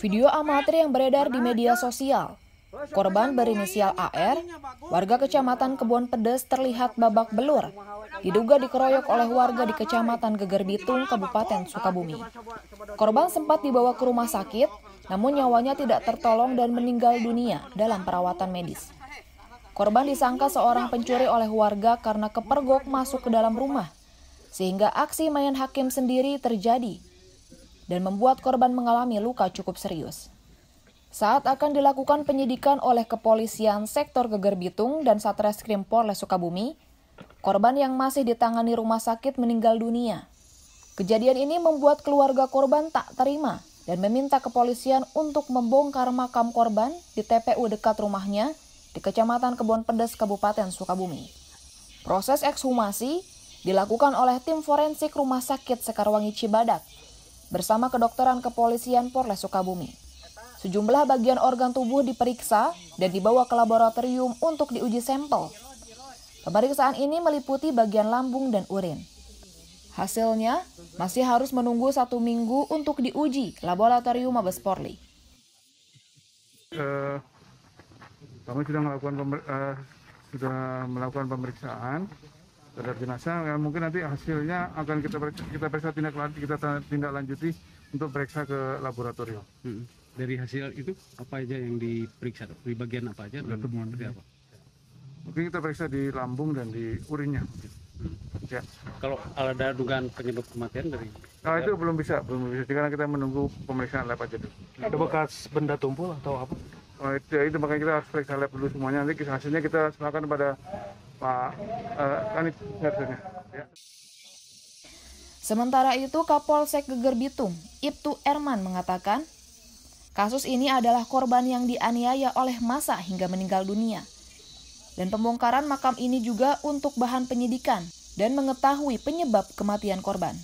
Video amatir yang beredar di media sosial. Korban berinisial AR, warga kecamatan Kebon Pedes terlihat babak belur. Diduga dikeroyok oleh warga di kecamatan Geger Bitung, Kabupaten Sukabumi. Korban sempat dibawa ke rumah sakit, namun nyawanya tidak tertolong dan meninggal dunia dalam perawatan medis. Korban disangka seorang pencuri oleh warga karena kepergok masuk ke dalam rumah, sehingga aksi main hakim sendiri terjadi dan membuat korban mengalami luka cukup serius. Saat akan dilakukan penyidikan oleh kepolisian sektor Geger Bitung dan Satreskrim Polres Sukabumi, korban yang masih ditangani rumah sakit meninggal dunia. Kejadian ini membuat keluarga korban tak terima dan meminta kepolisian untuk membongkar makam korban di TPU dekat rumahnya di Kecamatan Kebon Pedes, Kabupaten Sukabumi. Proses ekshumasi dilakukan oleh tim forensik Rumah Sakit Sekarwangi Cibadak bersama kedokteran kepolisian Polres Sukabumi. Sejumlah bagian organ tubuh diperiksa dan dibawa ke laboratorium untuk diuji sampel. Pemeriksaan ini meliputi bagian lambung dan urin. Hasilnya masih harus menunggu satu minggu untuk diuji laboratorium Mabes Polri. Uh, kami sudah melakukan pemer, uh, sudah melakukan pemeriksaan terhadap jenazah ya, mungkin nanti hasilnya akan kita periksa, kita periksa tindak lanjut kita tindak lanjuti untuk periksa ke laboratorium. Hmm. Dari hasil itu apa aja yang diperiksa di bagian apa aja dan seperti apa? Mungkin kita periksa di lambung dan di urinnya. Hmm. Ya. Kalau ada dugaan penyebab kematian dari Nah, itu belum bisa, belum bisa karena kita menunggu pemeriksaan lab aja dulu. Ada bekas benda tumpul atau apa? Oh, itu, itu makanya kita harus periksa lab dulu semuanya. Nanti hasilnya kita serahkan pada Pak uh, Kanit ya. Sementara itu Kapolsek Geger Bitung, Ibtu Erman mengatakan, kasus ini adalah korban yang dianiaya oleh masa hingga meninggal dunia. Dan pembongkaran makam ini juga untuk bahan penyidikan dan mengetahui penyebab kematian korban.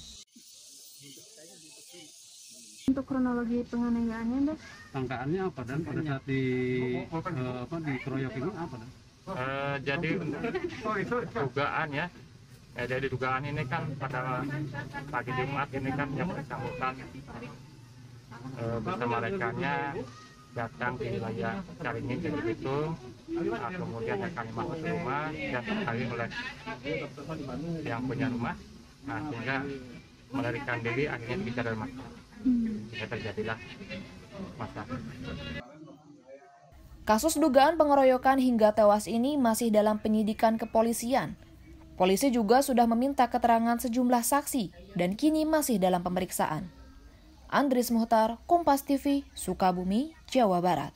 Untuk kronologi penganiayaannya, Dok? Sangkaannya apa dan pada saat di uh, apa di keroyok ini apa dan? Uh, jadi dugaan ya, ya jadi dugaan ini kan pada pagi Jumat ini kan yang bersangkutan uh, bersama rekannya datang di wilayah Caringin jadi itu nah, kemudian akan masuk ke rumah dan terkali oleh yang punya rumah. Nah sehingga melarikan diri akhirnya bicara rumah sehingga terjadilah masalah Kasus dugaan pengeroyokan hingga tewas ini masih dalam penyidikan kepolisian. Polisi juga sudah meminta keterangan sejumlah saksi dan kini masih dalam pemeriksaan. Andris Muhtar, Kompas TV, Sukabumi, Jawa Barat.